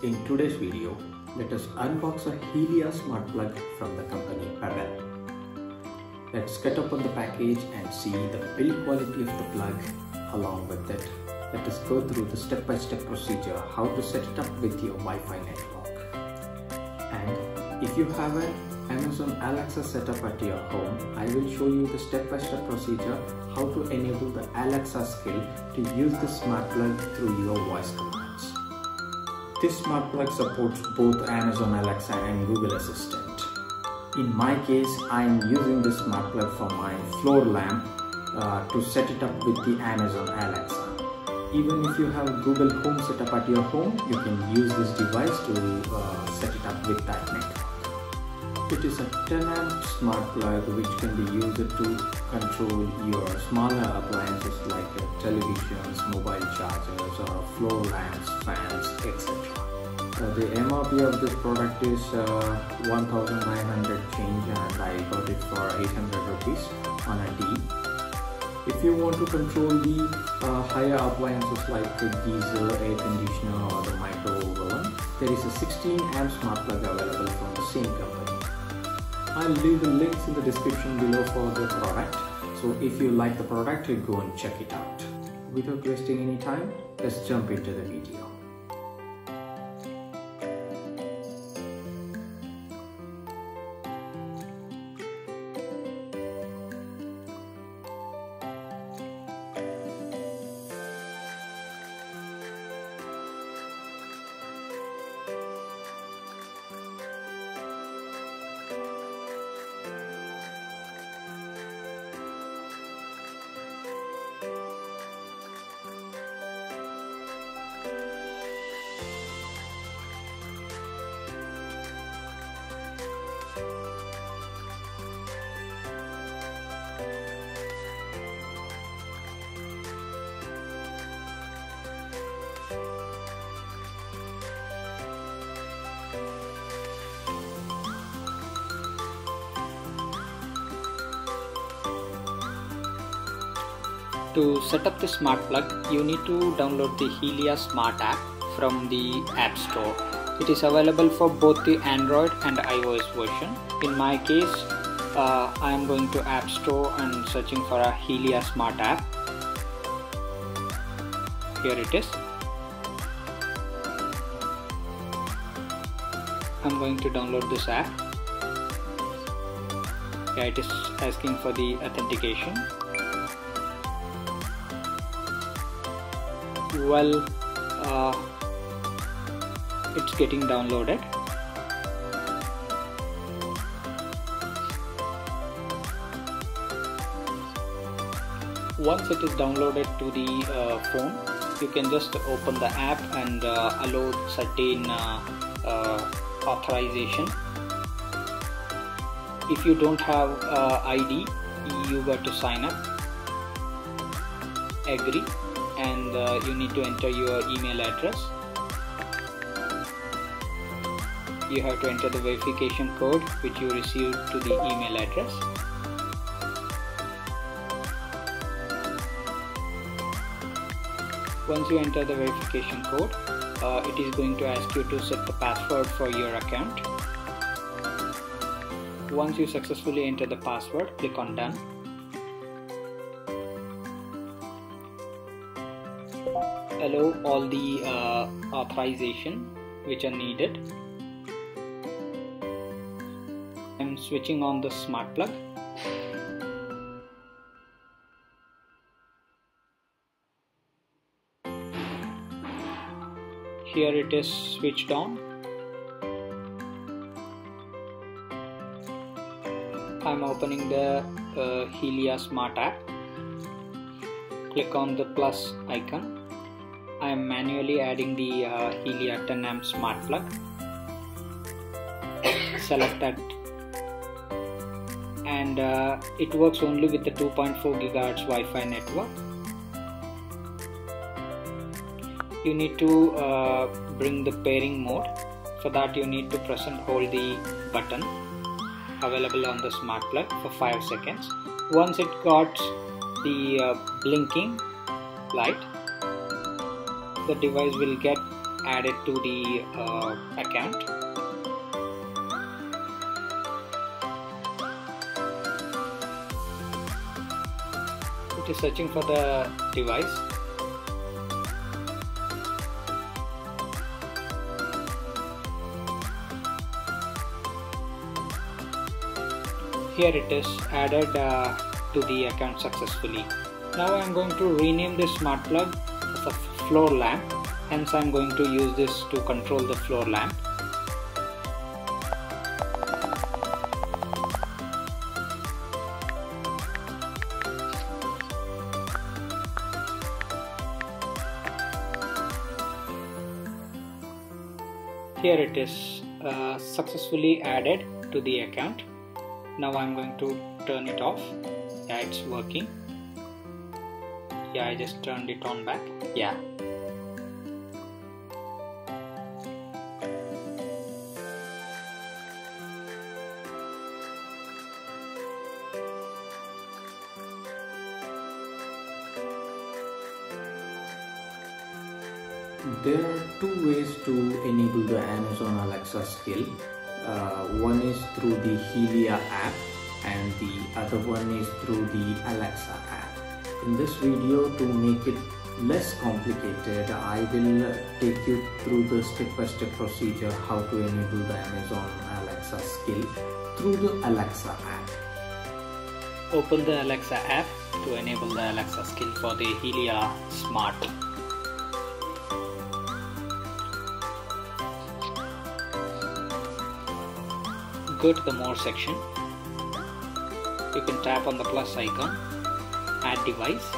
In today's video, let us unbox a Helea smart plug from the company Pebble. Let's get open the package and see the build quality of the plug. Along with it, let us go through the step-by-step procedure how to set it up with your Wi-Fi network. And if you have an Amazon Alexa setup at your home, I will show you the step-by-step procedure how to enable the Alexa skill to use the smart plug through your voice commands. This smart plug supports both Amazon Alexa and Google Assistant. In my case, I am using this smart plug for my floor lamp uh, to set it up with the Amazon Alexa. Even if you have Google Home set up at your home, you can use this device to uh, set it up with that network. It is a 10 amp smart plug which can be used to control your smaller appliances like televisions, mobile chargers or floor lamps, fans, etc. Uh, the MRP of this product is uh, 1900 change and I got it for 800 rupees on a deal. If you want to control the uh, higher appliances like the geyser, air conditioner or the microwave oven, there is a 16 amp smart plug available from the same company. I'll leave the links in the description below for the product. So if you like the product, you go and check it out. Without wasting any time, let's jump into the video. To set up the smart plug, you need to download the Helea Smart app from the App Store. It is available for both the Android and iOS version. In my case, uh, I am going to App Store and searching for a Helea Smart app. Here it is. I'm going to download this app. Yeah, it is asking for the authentication. Well uh, it's getting downloaded. Once it is downloaded to the uh, phone you can just open the app and uh, allow certain uh, uh, authorization. If you don't have uh, ID you got to sign up. Agree and uh, you need to enter your email address. You have to enter the verification code which you received to the email address. Once you enter the verification code uh, it is going to ask you to set the password for your account. Once you successfully enter the password click on done allow all the uh, authorization which are needed. I'm switching on the smart plug. Here it is switched on. I'm opening the uh, Helea Smart app. Click on the plus icon I am manually adding the uh, Helea 10 amp smart plug. Select that and uh, it works only with the 2.4 gigahertz Wi-Fi network. You need to uh, bring the pairing mode. For that you need to press and hold the button available on the smart plug for 5 seconds. Once it got the uh, blinking light the device will get added to the uh, account. It is searching for the device here it is added uh, to the account successfully. Now I'm going to rename this smart plug floor lamp. Hence I'm going to use this to control the floor lamp. Here it is uh, successfully added to the account. Now I'm going to turn it off. Yeah it's working yeah I just turned it on back yeah There are two ways to enable the Amazon Alexa skill. Uh, one is through the Helea app and the other one is through the Alexa app. In this video to make it less complicated, I will take you through the step-by-step procedure how to enable the Amazon Alexa skill through the Alexa app. Open the Alexa app to enable the Alexa skill for the Helea Smart. Go to the more section. You can tap on the plus icon add device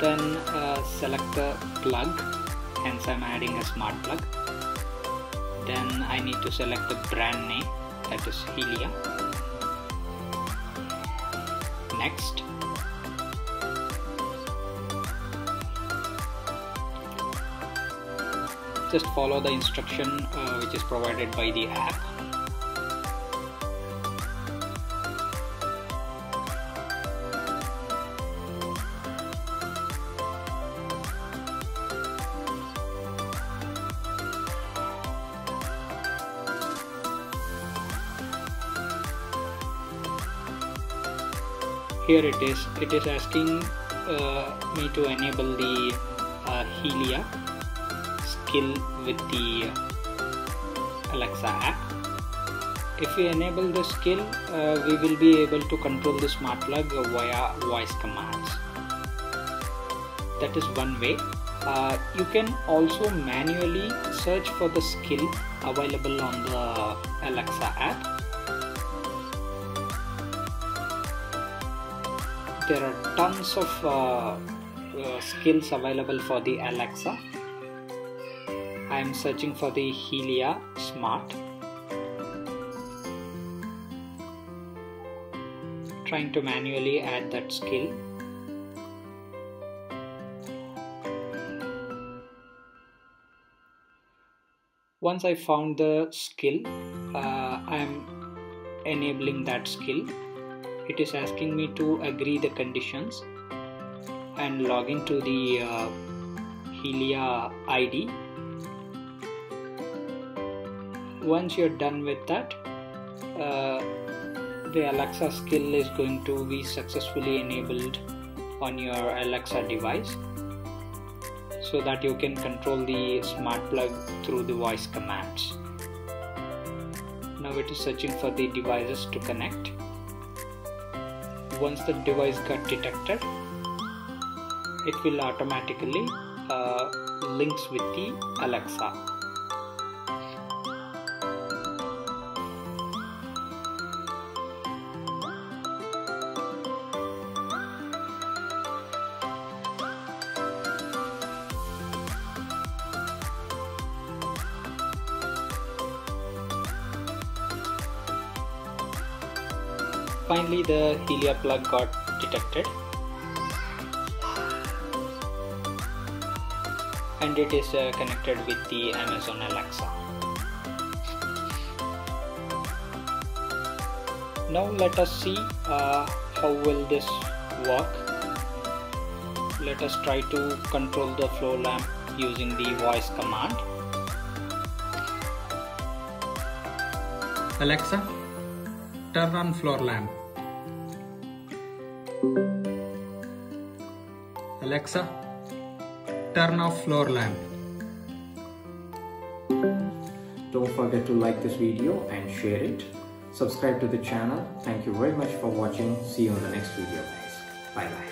then uh, select the plug hence I'm adding a smart plug. Then I need to select the brand name that is Helea. Next. Just follow the instruction uh, which is provided by the app here it is it is asking uh, me to enable the uh, Helea skill with the Alexa app. If we enable the skill uh, we will be able to control the smart plug via voice commands. That is one way. Uh, you can also manually search for the skill available on the Alexa app there are tons of uh, uh, skills available for the Alexa. I am searching for the Helea Smart. Trying to manually add that skill. Once I found the skill, uh, I am enabling that skill it is asking me to agree the conditions and log into the uh, Helea ID once you're done with that uh, the Alexa skill is going to be successfully enabled on your Alexa device so that you can control the smart plug through the voice commands. Now it is searching for the devices to connect once the device got detected it will automatically uh, links with the Alexa finally the Helea plug got detected and it is uh, connected with the Amazon Alexa. Now let us see uh, how will this work. Let us try to control the floor lamp using the voice command. Alexa, turn on floor lamp. Alexa, turn off floor lamp. Don't forget to like this video and share it. Subscribe to the channel. Thank you very much for watching. See you on the next video guys. Bye bye.